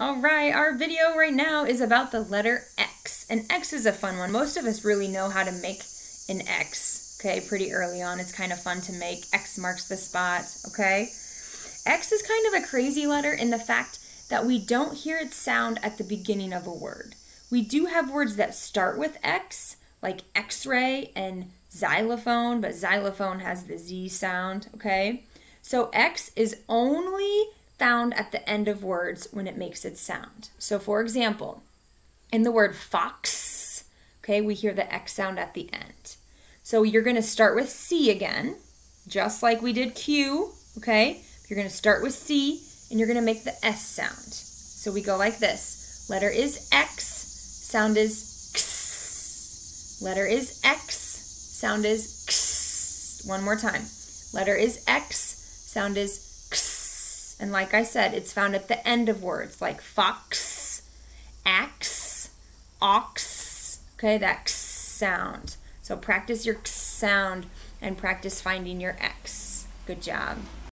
All right, our video right now is about the letter X. And X is a fun one. Most of us really know how to make an X, okay, pretty early on. It's kind of fun to make. X marks the spot, okay? X is kind of a crazy letter in the fact that we don't hear its sound at the beginning of a word. We do have words that start with X, like X-ray and xylophone, but xylophone has the Z sound, okay? So X is only found at the end of words when it makes its sound. So for example, in the word fox, okay, we hear the X sound at the end. So you're going to start with C again, just like we did Q, okay? You're going to start with C and you're going to make the S sound. So we go like this. Letter is X, sound is X. Letter is X, sound is X. One more time. Letter is X, sound is and like I said, it's found at the end of words like fox, axe, ox. Okay, that x sound. So practice your x sound and practice finding your x. Good job.